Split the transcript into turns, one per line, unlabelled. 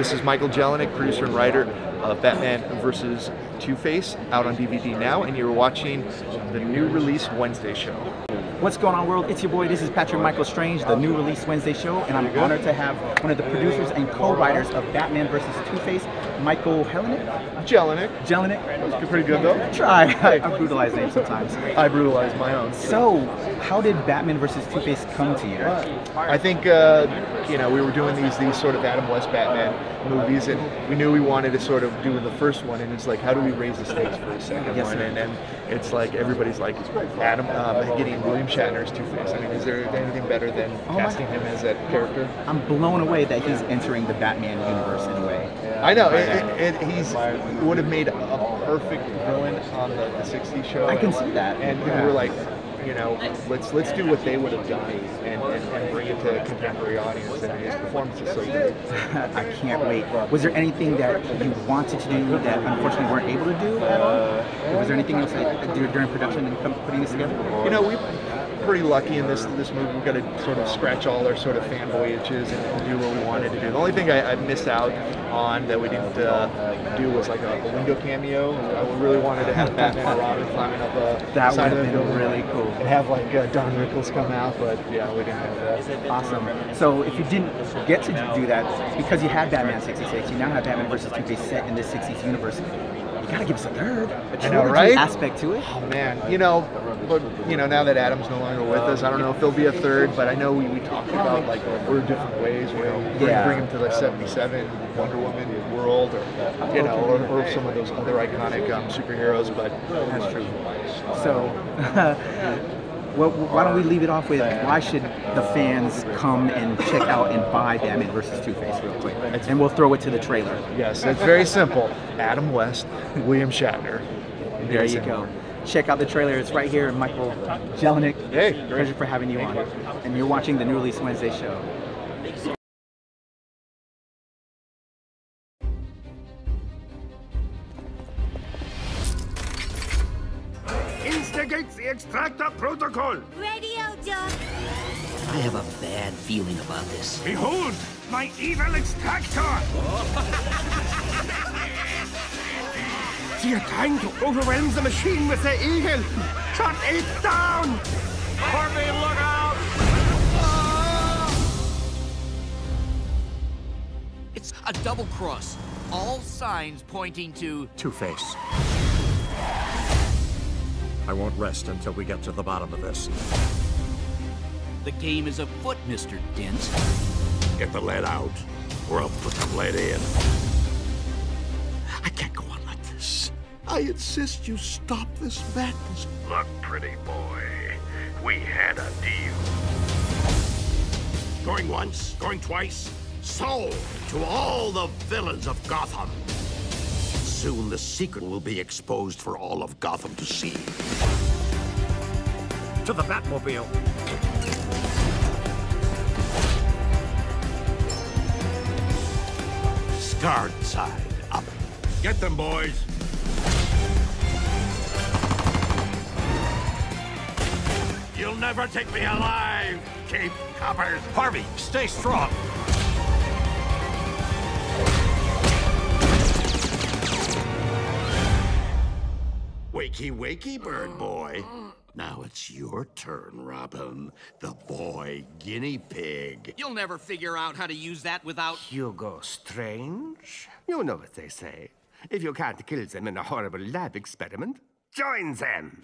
This is Michael Jelenic, producer and writer of Batman vs. Two-Face, out on DVD now, and you're watching the new release Wednesday show.
What's going on, world? It's your boy. This is Patrick Michael Strange, the new release Wednesday show, and I'm honored to have one of the producers and co-writers of Batman vs. Two-Face, Michael Hellenic.
Jelenic.
Jelenic.
That's pretty good though.
I try. I, I brutalize names sometimes.
I brutalize my own.
So, how did Batman vs. Two-Face come to you?
I think uh, you know we were doing these these sort of Adam West Batman movies, and we knew we wanted to sort of do the first one, and it's like how do we raise the stakes for the second
Yes,
one?
sir.
And then it's like everybody's like Adam um, getting William Shatner's Two Face. I mean, is there anything better than
Oh my-
casting him as that character?
I'm blown away that he's entering the Batman universe in a way.
I know it, it, it, he's would have made a perfect villain on the, the '60s show.
I can see that.
And
Yeah.
we were like, you know, let's let's do what they would have done and, and, and bring it to a contemporary audience. And his performance is so good.
I can't wait. Was there anything that you wanted to do that unfortunately weren't able to do at all? Or was there anything else that dur- during production and putting this together?
You know, we pretty lucky in this this movie. We got to sort of scratch all our sort of fanboy itches and do what we wanted to do. The only thing I, I missed out on that we didn't uh, do was like a, a window cameo. I really wanted to have Batman and Robin climbing up a
That
side
would
of the building
really cool.
and have like uh, Don Rickles come out, but yeah, we didn't have that.
Awesome. So if you didn't get to do that because you had Batman 66, you now have Batman versus Two-Face set in this 60s universe. You gotta give us a third, a
I know, right?
aspect to it.
Oh man, you know, but you know, now that Adam's no longer with us, I don't know if there'll be a third, but I know we, we talked about like we're different ways, we're
Yeah.
bring him to the '77 Wonder Woman world, or you know, or, or some of those other iconic um, superheroes. But
That's true. So, well, why don't we leave it off with why should the fans come and check out and buy Batman versus Two Face real quick, and we'll throw it to the trailer.
yes, it's very simple. Adam West, William Shatner.
There you go. Check out the trailer. It's right here. Michael Jelenic.
Hey, great.
pleasure for having you on. And you're watching the New Release Wednesday show.
Instigate the extractor protocol.
Radio Doc.
I have a bad feeling about this.
Behold, my evil extractor. You're trying to overwhelm the machine with the eagle. Shut it down. Harvey, look out.
It's a double cross. All signs pointing to
Two-Face. I won't rest until we get to the bottom of this.
the game is afoot, Mr. Dent.
Get the lead out, or I'll put the lead in. I insist you stop this madness.
Look, pretty boy, we had a deal.
Going once, going twice. Sold to all the villains of Gotham. Soon the secret will be exposed for all of Gotham to see. To the Batmobile. Scarred side up. Get them, boys. You'll never take me alive, Cape Coppers. Harvey, stay strong. Wakey, wakey, bird boy. Now it's your turn, Robin. The boy guinea pig.
You'll never figure out how to use that without.
Hugo Strange? You know what they say. If you can't kill them in a horrible lab experiment, join them.